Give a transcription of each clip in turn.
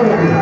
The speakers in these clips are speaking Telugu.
Gracias.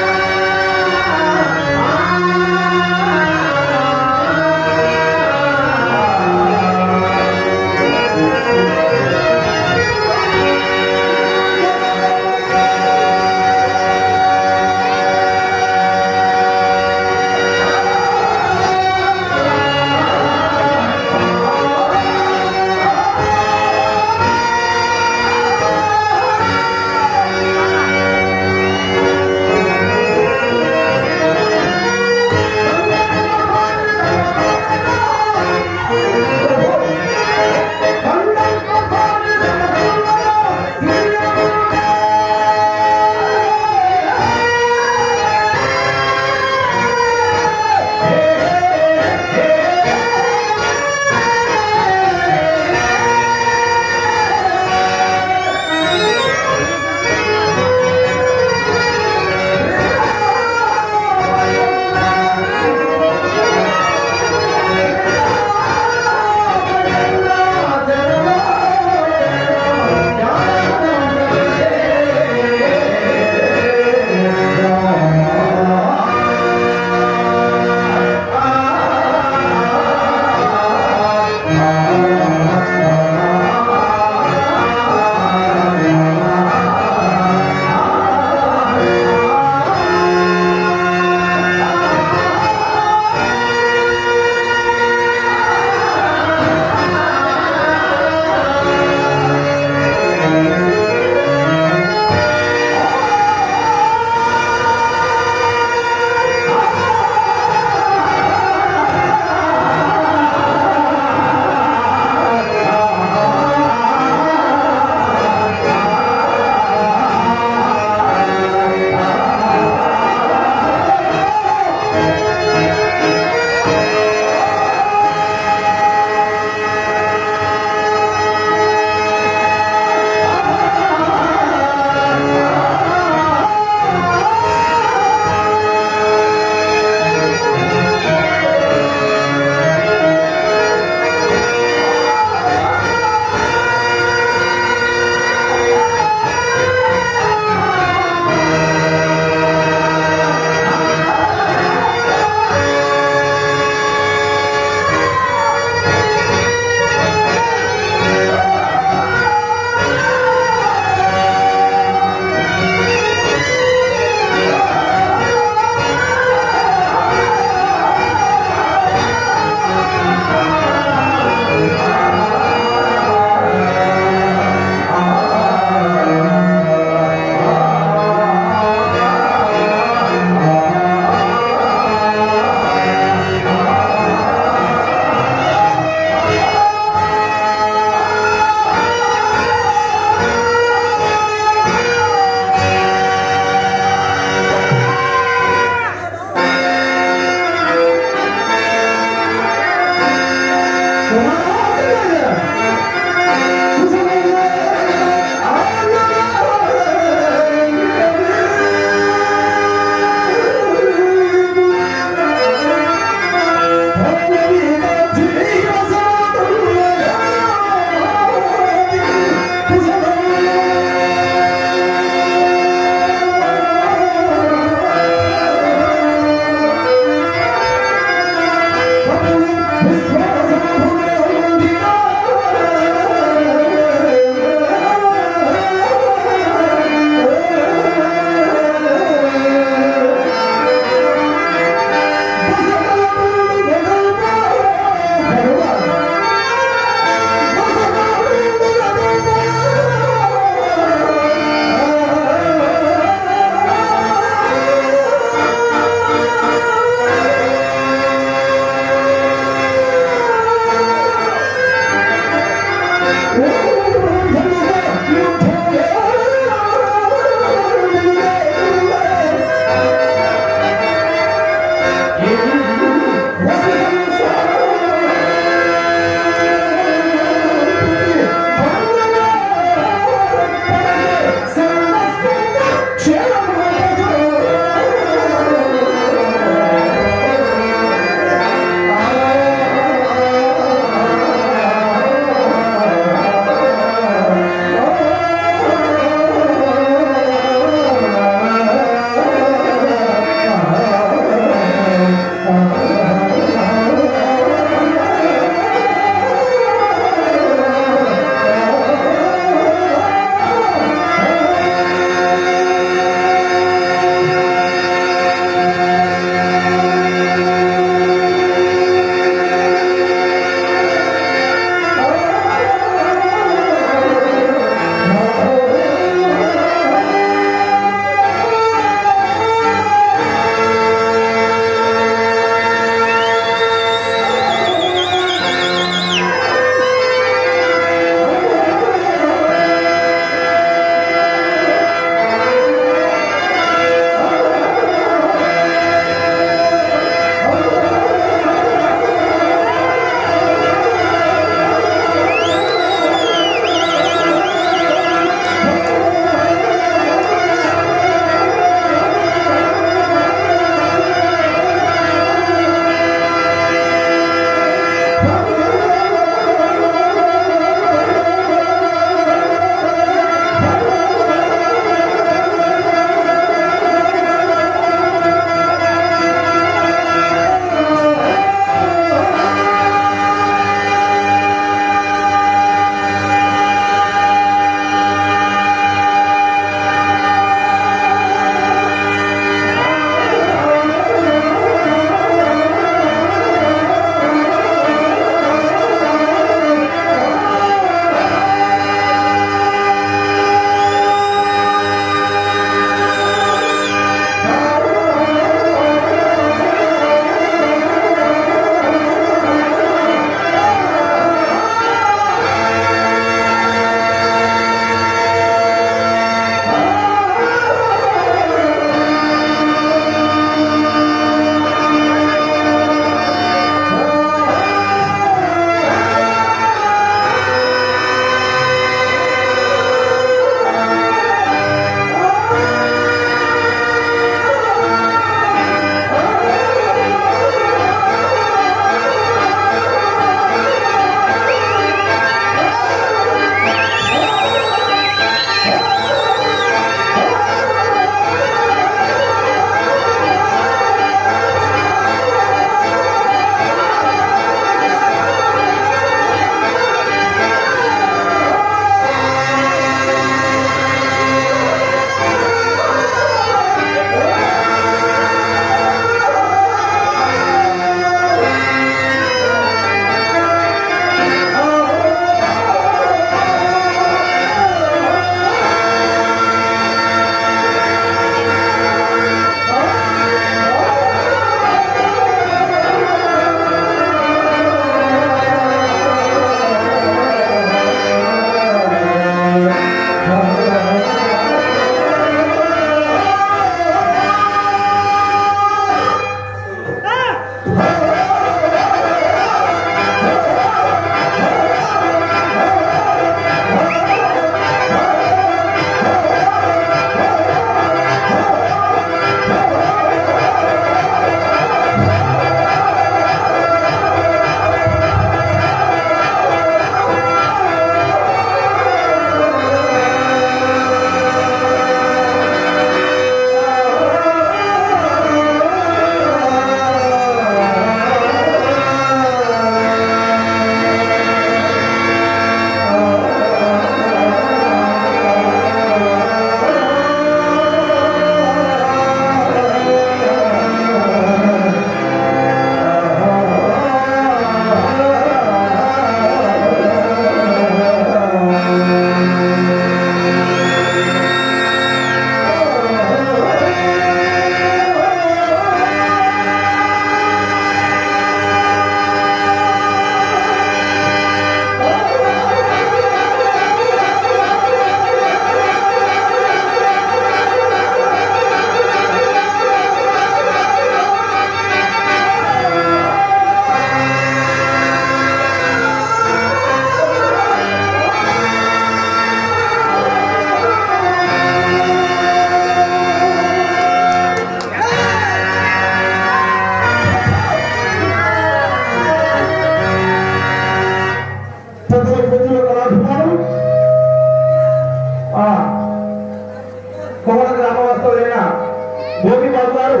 భూమి బాబు గారు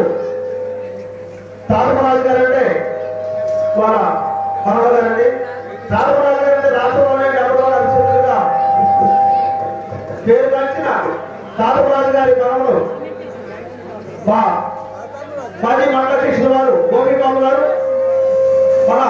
తారకరాజు గారు అంటే వాళ్ళ మనవ గారండి తారకరాజు గారు అంటే రాష్ట్రంలోనే ఎవరో అత్యంతగా పేరు కలిసిన తారకరాజు గారి మనవలు మా మాజీ మండల కృష్ణ గారు గోపి బాబు గారు. మన